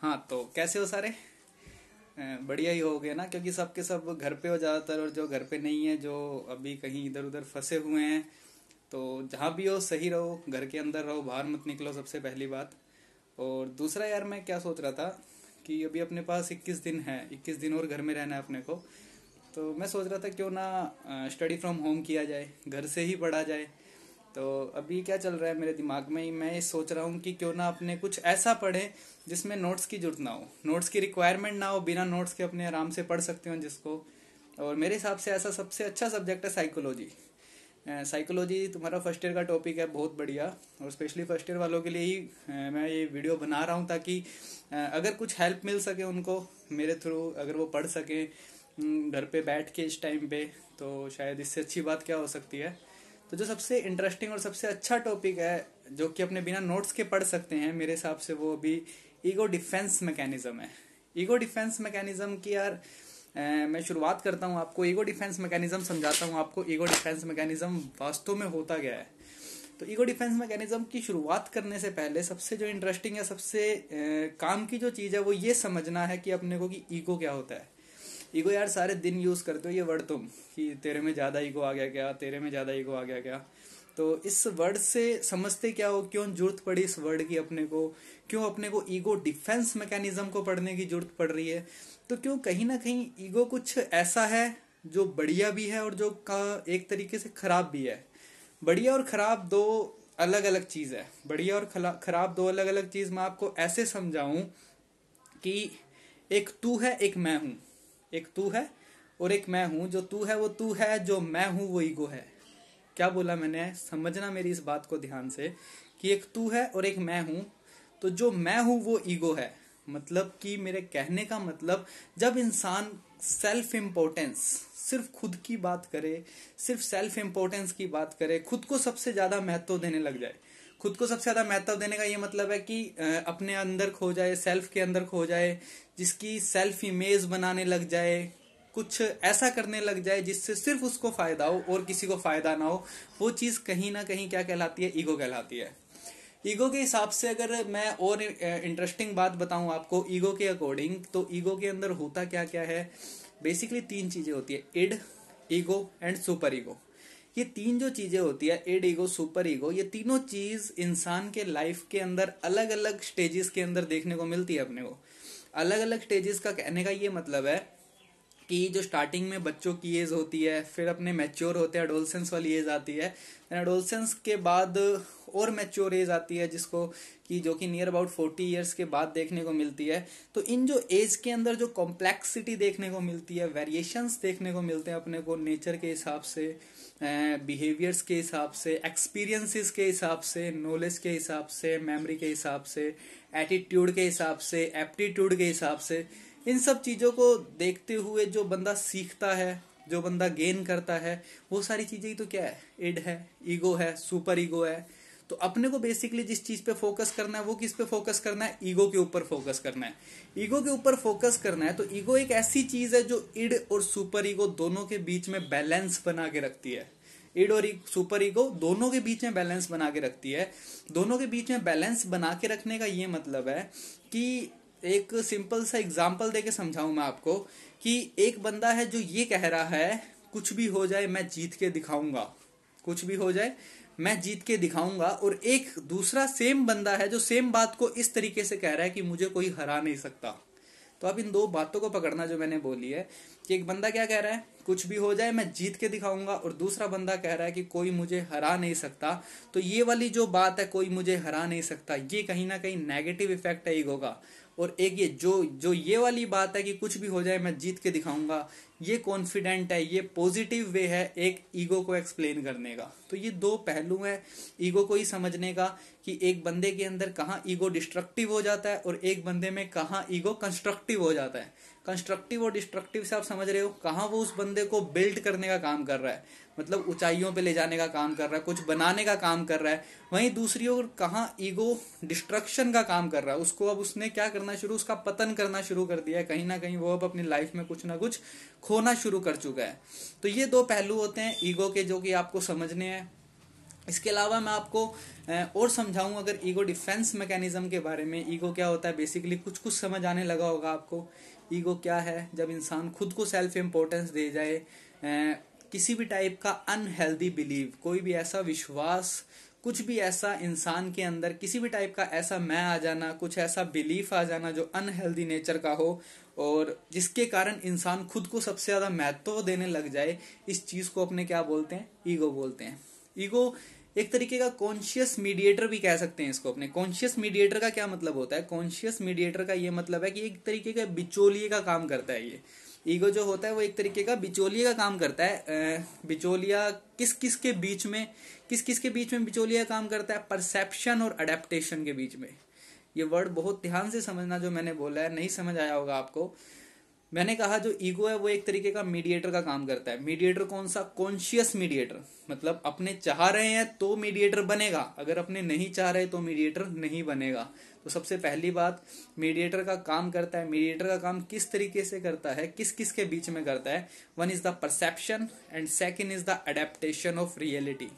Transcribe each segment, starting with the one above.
हाँ तो कैसे हो सारे? बढ़िया ही हो गए ना, क्योंकि सबके सब घर पे हो ज़्यादातर और जो घर पे नहीं है, जो अभी कहीं इधर उधर फंसे हुए हैं तो जहाँ भी हो, सही रहो, घर के अंदर रहो, बाहर मत निकलो सबसे पहली बात। और दूसरा यार, मैं क्या सोच रहा था कि अभी अपने पास 21 दिन है 21 दिन और घर में रहना है अपने को तो मैं सोच रहा था क्यों ना स्टडी फ्रॉम होम किया जाए, घर से ही पढ़ा जाए तो अभी क्या चल रहा है मेरे दिमाग में? ही मैं ये सोच रहा हूँ कि क्यों ना अपने कुछ ऐसा पढ़े जिसमें नोट्स की ज़रूरत ना हो। नोट्स की रिक्वायरमेंट ना हो, बिना नोट्स के अपने आराम से पढ़ सकते हो जिसको। और मेरे हिसाब से ऐसा सबसे अच्छा सब्जेक्ट है साइकोलॉजी साइकोलॉजी तुम्हारा फ़र्स्ट ईयर का टॉपिक है, बहुत बढ़िया। और स्पेशली फ़र्स्ट ईयर वालों के लिए ही मैं ये वीडियो बना रहा हूँ ताकि अगर कुछ हेल्प मिल सके उनको, मेरे थ्रू अगर वो पढ़ सकें घर पे बैठ के इस टाइम पे तो शायद इससे अच्छी बात क्या हो सकती है। तो जो सबसे इंटरेस्टिंग और सबसे अच्छा टॉपिक है जो कि अपने बिना नोट्स के पढ़ सकते हैं मेरे हिसाब से वो अभी ईगो डिफेंस मैकेनिज्म है। ईगो डिफेंस मैकेनिज्म की यार मैं शुरुआत करता हूँ आपको। ईगो डिफेंस मैकेनिज्म समझाता हूँ आपको। ईगो डिफेंस मैकेनिज्म वास्तव में होता गया है। तो ईगो डिफेंस मैकेनिज्म की शुरुआत करने से पहले सबसे जो इंटरेस्टिंग है सबसे ए, काम की जो चीज़ है वो ये समझना है कि अपने को कि ईगो क्या होता है। ईगो यार सारे दिन यूज़ करते हो, ये वर्ड तुम, कि तेरे में ज़्यादा ईगो आ गया क्या, तेरे में ज़्यादा ईगो आ गया क्या? तो इस वर्ड से समझते क्या हो, क्यों ज़रूरत पड़ी इस वर्ड की अपने को? क्यों अपने को ईगो डिफेंस मैकेनिज्म को पढ़ने की ज़रूरत पड़ रही है? तो क्यों कहीं ना कहीं ईगो कुछ ऐसा है, जो बढ़िया भी है और जो का एक तरीके से खराब भी है? बढ़िया और खराब दो अलग अलग चीज़ है। बढ़िया और खराब दो अलग अलग चीज़ मैं आपको ऐसे समझाऊं कि एक तू है, एक मैं हूँ। एक तू है और एक मैं हूँ। जो तू है, वो तू है, जो मैं हूँ, वो ईगो है। क्या बोला मैंने? समझना मेरी इस बात को ध्यान से कि एक तू है और एक मैं हूँ। तो जो मैं हूँ, वो ईगो है। मतलब कि मेरे कहने का मतलब जब इंसान सेल्फ इम्पोर्टेंस सिर्फ़ खुद की बात करे, सिर्फ़ सेल्फ इम्पोर्टेंस की बात करे, खुद को सबसे ज़्यादा महत्व देने लग जाए खुद को सबसे ज़्यादा महत्व देने का ये मतलब है कि अपने अंदर खो जाए सेल्फ के अंदर खो जाए, जिसकी सेल्फ इमेज बनाने लग जाए, कुछ ऐसा करने लग जाए जिससे सिर्फ़ उसको फ़ायदा हो और किसी को फ़ायदा ना हो, वो चीज़ कहीं ना कहीं क्या कहलाती है? ईगो कहलाती है। ईगो के हिसाब से अगर मैं और इंटरेस्टिंग बात बताऊँ आपको ईगो के अकॉर्डिंग तो ईगो के अंदर होता क्या क्या है? बेसिकली तीन चीज़ें होती है id ego and super ego ये तीन जो चीज़ें होती है एड ईगो सुपर ईगो ये तीनों चीज़ इंसान के लाइफ के अंदर अलग अलग स्टेजेस के अंदर देखने को मिलती है अपने को। अलग अलग स्टेजेस का कहने का ये मतलब है कि जो स्टार्टिंग में बच्चों की एज होती है, फिर अपने मैच्योर होते हैं एडोलसेंस वाली एज आती है। एडोलसेंस के बाद और मैच्योर एज आती है, जिसको कि जो कि नियर अबाउट फोर्टी ईयर्स के बाद देखने को मिलती है। तो इन जो एज के अंदर जो कॉम्प्लेक्सिटी देखने को मिलती है वेरिएशंस देखने को मिलते हैं अपने को नेचर के हिसाब से बिहेवियर्स के हिसाब से एक्सपीरियंसेस के हिसाब से नॉलेज के हिसाब से मेमोरी के हिसाब से एटीट्यूड के हिसाब से एप्टीट्यूड के हिसाब से इन सब चीज़ों को देखते हुए जो बंदा सीखता है, जो बंदा गेन करता है, वो सारी चीज़ें ही तो क्या है? इड है ईगो है सुपर ईगो है। तो अपने को बेसिकली जिस चीज़ पे फोकस करना है, वो किस पे फोकस करना है? ईगो के ऊपर फोकस करना है। ईगो के ऊपर फोकस करना है तो ईगो एक ऐसी चीज़ है जो इड और सुपर ईगो दोनों के बीच में बैलेंस बना के रखती है। इड और सुपर ईगो दोनों के बीच में बैलेंस बना के रखती है। दोनों के बीच में बैलेंस बना के रखने का ये मतलब है कि एक सिंपल सा एग्ज़ाम्पल दे के समझाऊं मैं आपको कि एक बंदा है जो ये कह रहा है, कुछ भी हो जाए मैं जीत के दिखाऊँगा। कुछ भी हो जाए मैं जीत के दिखाऊँगा। और एक दूसरा सेम बंदा है जो सेम बात को इस तरीके से कह रहा है कि मुझे कोई हरा नहीं सकता। तो अब इन दो बातों को पकड़ना जो मैंने बोली है कि एक बंदा क्या कह रहा है, कुछ भी हो जाए मैं जीत के दिखाऊँगा, और दूसरा बंदा कह रहा है कि कोई मुझे हरा नहीं सकता। तो ये वाली जो बात है, कोई मुझे हरा नहीं सकता, ये कहीं ना कहीं नेगेटिव इफ़ेक्ट है ईगो का। और एक ये जो जो ये वाली बात है कि कुछ भी हो जाए मैं जीत के दिखाऊँगा, ये कॉन्फिडेंट है, ये पॉजिटिव वे है एक ईगो को एक्सप्लेन करने का। तो ये दो पहलू है ईगो को ही समझने का। कि एक बंदे के अंदर कहाँ ईगो डिस्ट्रक्टिव हो जाता है और एक बंदे में कहाँ ईगो कंस्ट्रक्टिव हो जाता है। कंस्ट्रक्टिव और डिस्ट्रक्टिव से आप समझ रहे हो कहाँ वो उस बंदे को बिल्ड करने का काम कर रहा है। मतलब ऊंचाइयों पे ले जाने का काम कर रहा है, कुछ बनाने का काम कर रहा है। वहीं दूसरी ओर कहाँ ईगो डिस्ट्रक्शन का काम कर रहा है। उसको अब उसने क्या करना शुरू, उसका पतन करना शुरू कर दिया है। कहीं ना कहीं वो अब अपनी लाइफ में कुछ ना कुछ खोना शुरू कर चुका है। तो ये दो पहलू होते हैं ईगो के जो कि आपको समझने हैं। इसके अलावा मैं आपको और समझाऊं अगर ईगो डिफेंस मैकेनिज्म के बारे में। ईगो क्या होता है? बेसिकली कुछ कुछ समझ आने लगा होगा आपको। ईगो क्या है? जब इंसान खुद को सेल्फ इम्पोर्टेंस दे जाए किसी भी टाइप का अनहेल्दी बिलीव कोई भी ऐसा विश्वास, कुछ भी ऐसा इंसान के अंदर, किसी भी टाइप का ऐसा मैं आ जाना, कुछ ऐसा बिलीफ आ जाना जो अनहेल्दी नेचर का हो, और जिसके कारण इंसान खुद को सबसे ज़्यादा महत्व देने लग जाए, इस चीज़ को अपने क्या बोलते हैं? ईगो बोलते हैं। ईगो एक तरीके का कॉन्शियस मीडिएटर भी कह सकते हैं इसको अपने। कॉन्शियस मीडिएटर का क्या मतलब होता है? कॉन्शियस मीडिएटर का ये मतलब है कि एक तरीके का बिचौलिए का काम करता है ये। ईगो जो होता है वो एक तरीके का बिचौलिए का काम करता है। बिचौलिया किस किस के बीच में, किस किस के बीच में बिचौलिया काम करता है? परसेप्शन और अडेप्टेशन के बीच में। ये वर्ड बहुत ध्यान से समझना जो मैंने बोला है, नहीं समझ आया होगा आपको। मैंने कहा जो ईगो है वो एक तरीके का मीडिएटर का काम करता है। मीडिएटर कौन सा? कॉन्शियस मीडिएटर मतलब अपने चाह रहे हैं तो मीडिएटर बनेगा। अगर अपने नहीं चाह रहे तो मीडिएटर नहीं बनेगा। तो सबसे पहली बात मीडिएटर का काम करता है। मीडिएटर का काम किस तरीके से करता है? किस किस के बीच में करता है? One is the perception and second is the adaptation of reality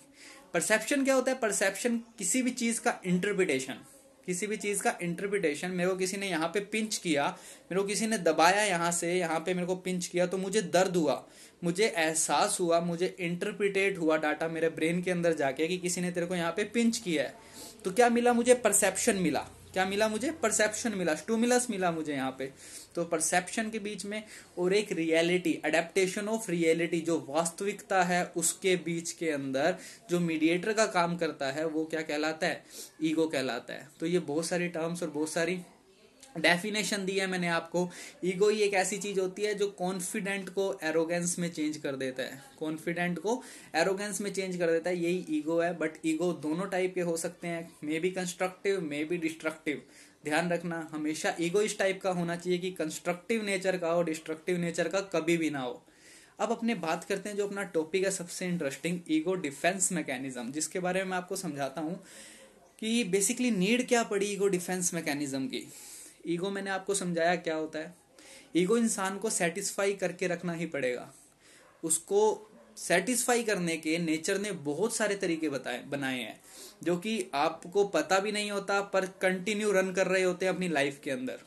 perception क्या होता है? परसेप्शन किसी भी चीज़ का इंटरप्रिटेशन किसी भी चीज़ का इंटरप्रिटेशन मेरे को किसी ने यहाँ पे पिंच किया, मेरे को किसी ने दबाया यहाँ से, यहाँ पे मेरे को पिंच किया तो मुझे दर्द हुआ, मुझे एहसास हुआ, मुझे इंटरप्रिटेट हुआ डाटा मेरे ब्रेन के अंदर जाके कि किसी ने तेरे को यहाँ पे पिंच किया है। तो क्या मिला मुझे परसेप्शन मिला? क्या मिला मुझे? परसेप्शन मिला स्टूमिलस मिला मुझे यहाँ पे। तो परसेप्शन के बीच में और एक रियलिटी अडेप्टेशन ऑफ़ रियलिटी जो वास्तविकता है, उसके बीच के अंदर जो मीडिएटर का काम करता है, वो क्या कहलाता है? ईगो कहलाता है। तो ये बहुत सारी टर्म्स और बहुत सारी डेफिनेशन दी है मैंने आपको। ईगो ही एक ऐसी चीज़ होती है जो कॉन्फिडेंट को एरोगेंस में चेंज कर देता है। कॉन्फिडेंट को एरोगेंस में चेंज कर देता है, यही ईगो है। बट ईगो दोनों टाइप के हो सकते हैं। May be constructive may be destructive ध्यान रखना, हमेशा ईगो इस टाइप का होना चाहिए कि कंस्ट्रक्टिव नेचर का हो डिस्ट्रक्टिव नेचर का कभी भी ना हो। अब अपने बात करते हैं जो अपना टॉपिक है सबसे इंटरेस्टिंग ईगो डिफेंस मैकेनिज्म जिसके बारे में मैं आपको समझाता हूँ कि बेसिकली नीड क्या पड़ी ईगो डिफेंस मैकेनिज्म की। ईगो मैंने आपको समझाया क्या होता है। ईगो इंसान को सेटिस्फाई करके रखना ही पड़ेगा। उसको सेटिस्फाई करने के नेचर ने बहुत सारे तरीके बताए, बनाए हैं। जो कि आपको पता भी नहीं होता, पर कंटिन्यू रन कर रहे होते हैं अपनी लाइफ के अंदर।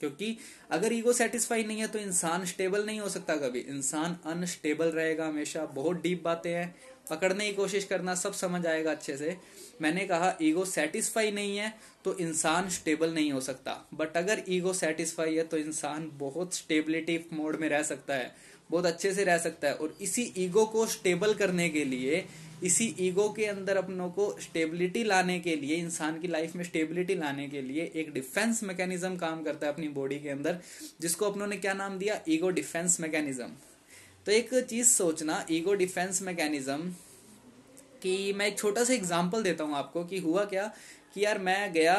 क्योंकि अगर ईगो सेटिस्फाई नहीं है तो इंसान स्टेबल नहीं हो सकता कभी। इंसान अनस्टेबल रहेगा हमेशा। बहुत डीप बातें हैं। पकड़ने की कोशिश करना सब समझ आएगा अच्छे से। मैंने कहा ईगो सेटिस्फाई नहीं है तो इंसान स्टेबल नहीं हो सकता। बट अगर ईगो सेटिस्फाई है तो इंसान बहुत स्टेबिलिटी मोड में रह सकता है। बहुत अच्छे से रह सकता है। और इसी ईगो को स्टेबल करने के लिए, इसी ईगो के अंदर अपनों को स्टेबिलिटी लाने के लिए, इंसान की लाइफ में स्टेबिलिटी लाने के लिए एक डिफेंस मैकेनिज्म काम करता है अपनी बॉडी के अंदर, जिसको अपनों ने क्या नाम दिया? ईगो डिफेंस मैकेनिज्म तो एक चीज़ सोचना ईगो डिफेंस मैकेनिज्म कि मैं एक छोटा सा एग्ज़ाम्पल देता हूँ आपको कि हुआ क्या? कि यार मैं गया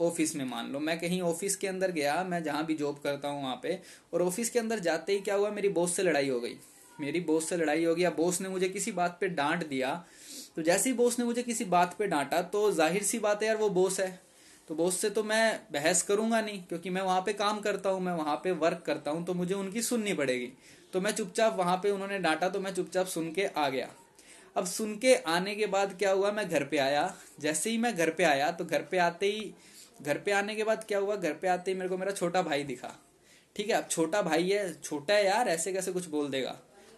ऑफ़िस में मान लो। मैं कहीं ऑफ़िस के अंदर गया, मैं जहाँ भी जॉब करता हूँ वहाँ पे, और ऑफ़िस के अंदर जाते ही क्या हुआ, मेरी बॉस से लड़ाई हो गई। मेरी बॉस से लड़ाई हो गई, या बॉस ने मुझे किसी बात पे डांट दिया। तो जैसे ही बॉस ने मुझे किसी बात पे डांटा तो ज़ाहिर सी बात है यार वो बॉस है। तो बॉस से तो मैं बहस करूँगा नहीं, क्योंकि मैं वहाँ पे काम करता हूँ, मैं वहाँ पे वर्क करता हूँ तो मुझे उनकी सुननी पड़ेगी। तो मैं चुपचाप वहाँ पे उन्होंने डांटा तो मैं चुपचाप सुन के आ गया। अब सुन के आने के बाद क्या हुआ? मैं घर पे आया। जैसे ही मैं घर पे आया तो घर पे आते ही, घर पे आने के बाद क्या हुआ? घर पे आते ही मेरे को मेरा छोटा भाई दिखा। ठीक है, अब छोटा भाई है, छोटा है यार, ऐसे कैसे कुछ बोल देगा?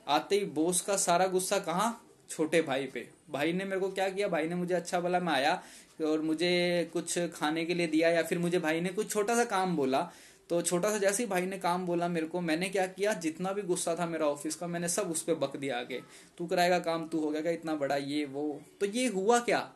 आते ही बोस का सारा गुस्सा कहा? छोटे भाई पे। भाई ने मेरे को क्या किया? भाई ने मुझे अच्छा बोला, मैं आया और मुझे कुछ खाने के लिए दिया या फिर मुझे भाई ने कुछ छोटा सा काम बोला। तो छोटा सा जैसे ही भाई ने काम बोला मेरे को, मैंने क्या किया? जितना भी गुस्सा था मेरा ऑफ़िस का, मैंने सब उस पर बक दिया आगे। तू कराएगा काम, तू हो गया इतना बड़ा ये, वो। तो ये हुआ क्या?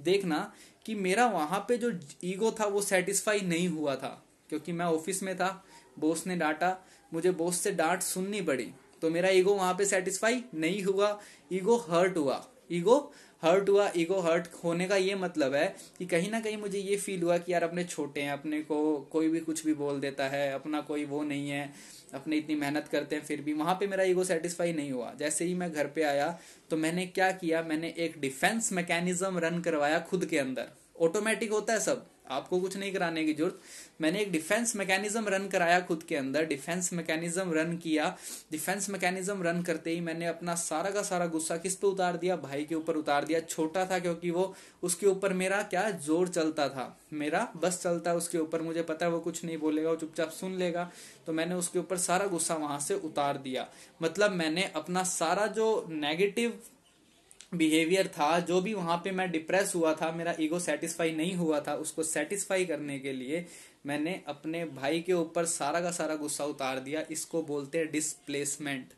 देखना कि मेरा वहाँ पे जो ईगो था, वो सेटिस्फाई नहीं हुआ था, क्योंकि मैं ऑफ़िस में था बॉस ने डांटा, मुझे बॉस से डांट सुननी पड़ी। तो मेरा ईगो वहाँ पे सेटिस्फाई नहीं हुआ ईगो हर्ट हुआ। ईगो हर्ट हुआ, ईगो हर्ट होने का ये मतलब है कि कहीं ना कहीं मुझे ये फील हुआ कि यार अपने छोटे हैं, अपने को कोई भी कुछ भी बोल देता है, अपना कोई वो नहीं है, अपने इतनी मेहनत करते हैं, फिर भी वहाँ पे मेरा ईगो सेटिस्फाई नहीं हुआ। जैसे ही मैं घर पे आया तो मैंने क्या किया, मैंने एक डिफेंस मैकेनिज्म रन करवाया खुद के अंदर। ऑटोमेटिक होता है सब। आपको कुछ नहीं कराने की ज़रूरत। मैंने एक डिफेंस मैकेनिज्म रन कराया खुद के अंदर। डिफेंस मैकेनिज्म रन किया। डिफेंस मैकेनिज्म रन करते ही मैंने अपना सारा का सारा गुस्सा किस पे उतार दिया? भाई के ऊपर उतार दिया। छोटा था क्योंकि वो उसके ऊपर मेरा क्या ज़ोर चलता था। मेरा बस चलता उसके ऊपर। मुझे पता है वो कुछ नहीं बोलेगा, वो चुपचाप सुन लेगा। तो मैंने उसके ऊपर सारा गुस्सा वहाँ से उतार दिया। मतलब मैंने अपना सारा जो नेगेटिव बिहेवियर था, जो भी वहाँ पे मैं डिप्रेस हुआ था, मेरा ईगो सेटिस्फाई नहीं हुआ था, उसको सेटिस्फाई करने के लिए मैंने अपने भाई के ऊपर सारा का सारा गुस्सा उतार दिया। इसको बोलते हैं डिस्प्लेसमेंट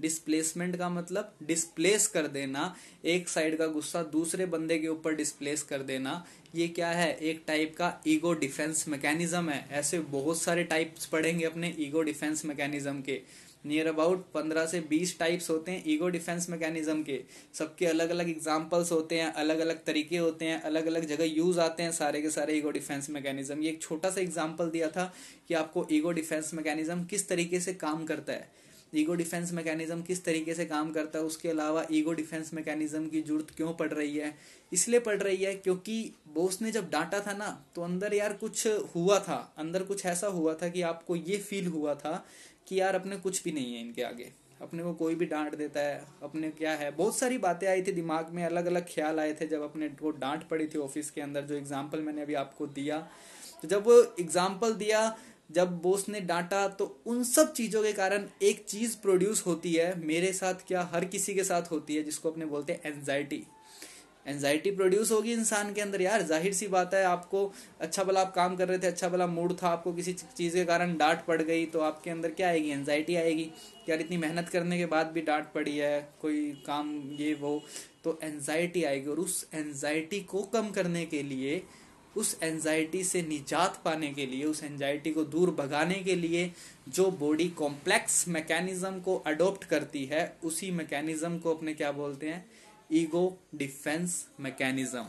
डिस्प्लेसमेंट का मतलब डिस्प्लेस कर देना, एक साइड का गुस्सा दूसरे बंदे के ऊपर डिस्प्लेस कर देना। ये क्या है? एक टाइप का ईगो डिफेंस मैकेनिज्म है। ऐसे बहुत सारे टाइप्स पढ़ेंगे अपने ईगो डिफेंस मैकेनिज्म के। नियर अबाउट पंद्रह से बीस टाइप्स होते हैं ईगो डिफेंस मैकेनिज्म के। सबके अलग अलग एग्जाम्पल्स होते हैं अलग अलग तरीके होते हैं अलग अलग जगह यूज़ आते हैं सारे के सारे ईगो डिफेंस मैकेनिज्म ये एक छोटा सा एग्ज़ाम्पल दिया था कि आपको ईगो डिफेंस मैकेनिज्म किस तरीके से काम करता है। ईगो डिफेंस मैकेनिज्म किस तरीके से काम करता है, उसके अलावा ईगो डिफेंस मैकेनिज्म की ज़रूरत क्यों पड़ रही है? इसलिए पड़ रही है क्योंकि बोस ने जब डांटा था ना तो अंदर यार कुछ हुआ था, अंदर कुछ ऐसा हुआ था कि आपको ये फील हुआ था कि यार अपने कुछ भी नहीं है इनके आगे। अपने को कोई भी डांट देता है, अपने क्या है। बहुत सारी बातें आई थी दिमाग में अलग अलग ख्याल आए थे जब अपने को डांट पड़ी थी ऑफ़िस के अंदर, जो एग्ज़ाम्पल मैंने अभी आपको दिया। तो जब वो एग्ज़ाम्पल दिया, जब बोस ने डांटा तो उन सब चीज़ों के कारण एक चीज़ प्रोड्यूस होती है, मेरे साथ क्या, हर किसी के साथ होती है, जिसको अपने बोलते हैं एंजाइटी एनजाइटी प्रोड्यूस होगी इंसान के अंदर। यार, ज़ाहिर सी बात है, आपको अच्छा भला आप काम कर रहे थे अच्छा भला मूड था, आपको किसी चीज़ के कारण डांट पड़ गई तो आपके अंदर क्या आएगी? एनजाइटी आएगी यार, इतनी मेहनत करने के बाद भी डांट पड़ी है, कोई काम ये वो। तो एनजाइटी आएगी और उस एनजाइटी को कम करने के लिए, उस एनजाइटी से निजात पाने के लिए, उस एनजाइटी को दूर भगाने के लिए, जो बॉडी कॉम्प्लेक्स मैकेनिज्म को अडोप्ट करती है, उसी मैकेनिज्म को अपने क्या बोलते हैं? Ego defense mechanism